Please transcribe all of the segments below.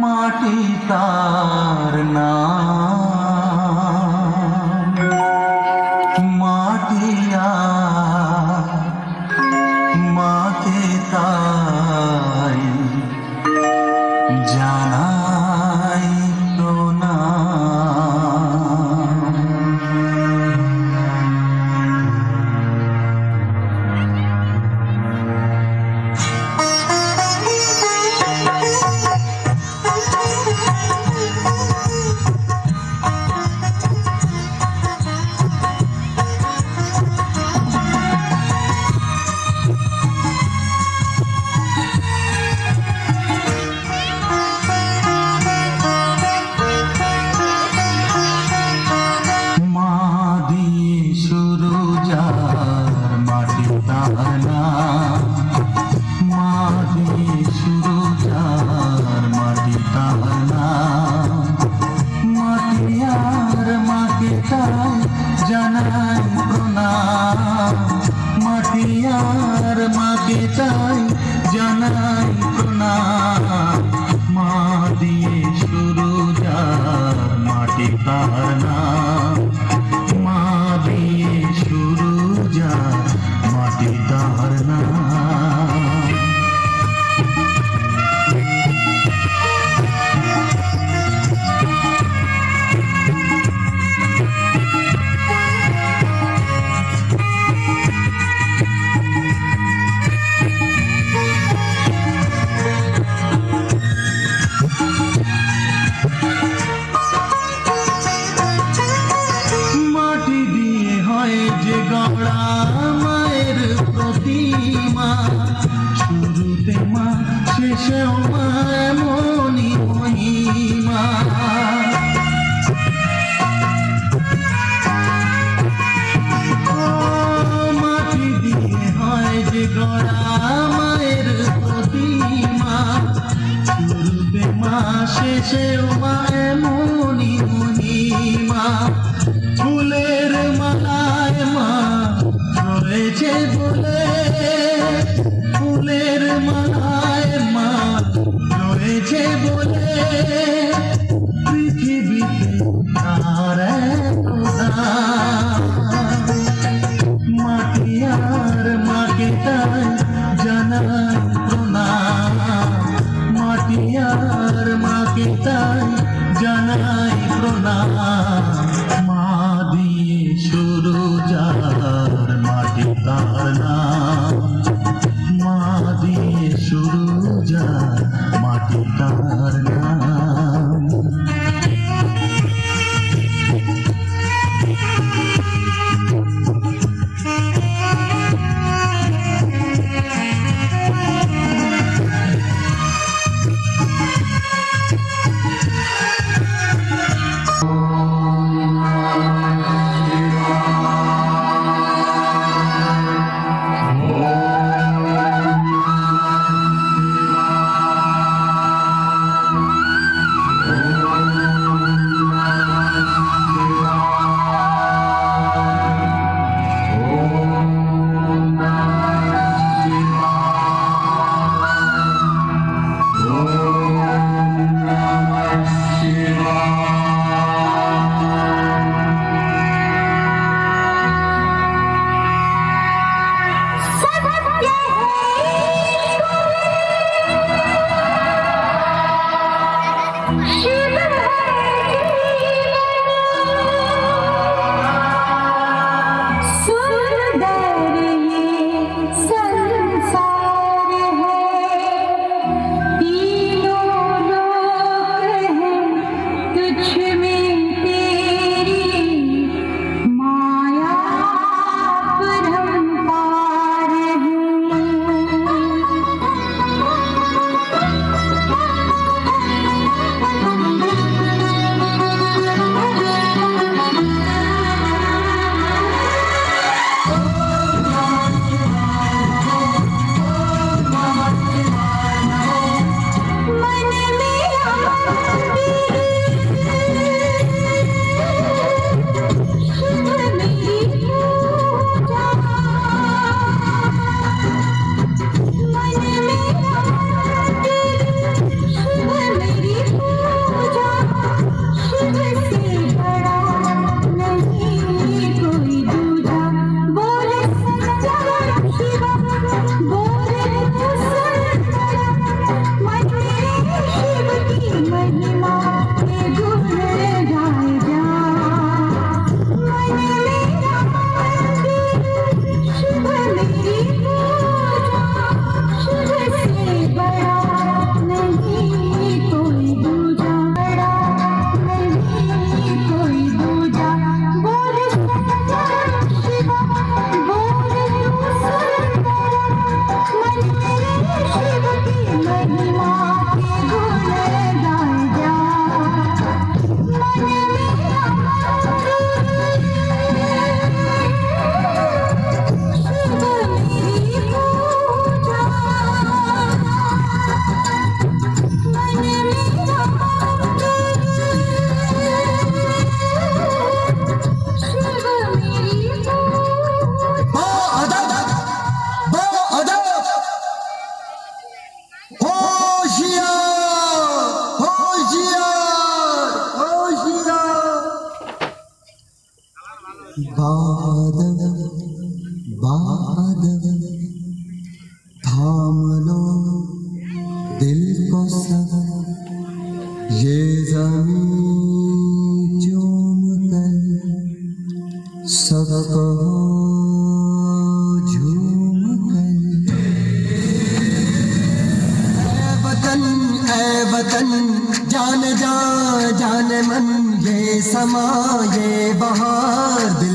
माटी ता सहना Shiva. बादल बादल, थाम लो, दिल को सब। ये ज़मीन चूम कर सब कहो झूम कर। वतन, ऐ वतन, जान जा, जान मन, ये समा, ये बहार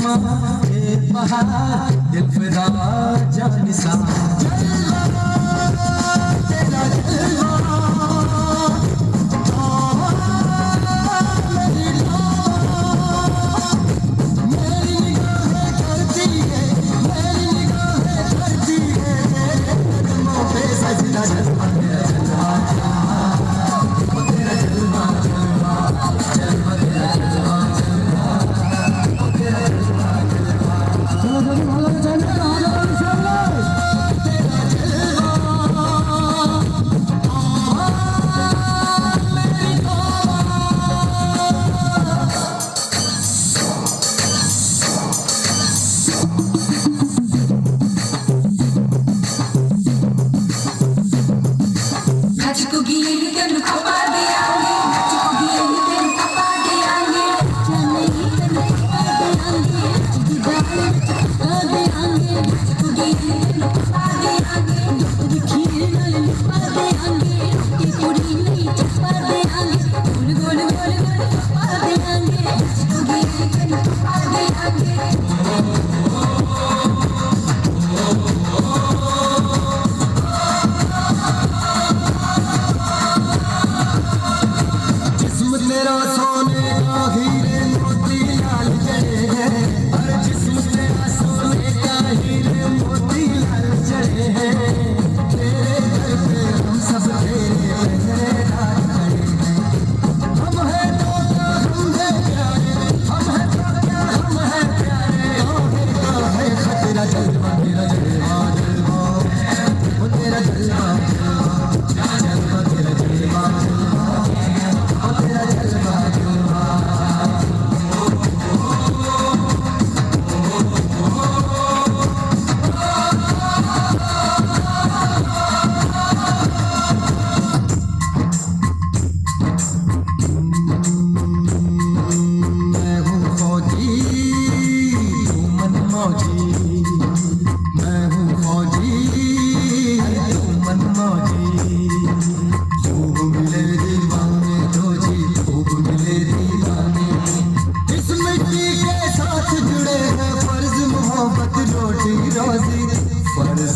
ये समा ये बहार दिल फिदा जान सा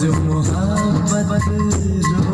Mas eu morro, vai, vai, vai, vai, vai,